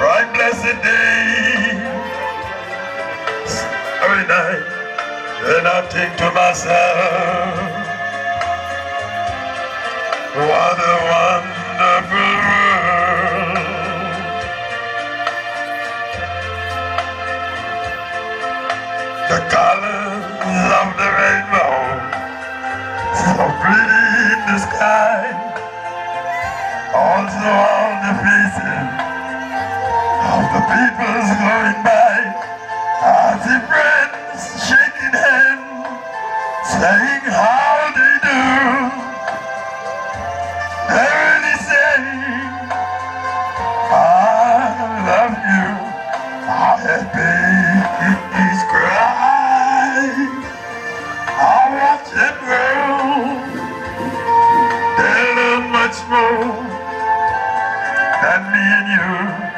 yesterday. Every night, and I think to myself, what a wonderful world. The colors of the rainbow, so pretty in the sky. Also all the faces of the people's going by. See friends shaking hands, saying how they do. They're really saying, I love you. I had babies cry. I watch them grow. They learn much more than me and you.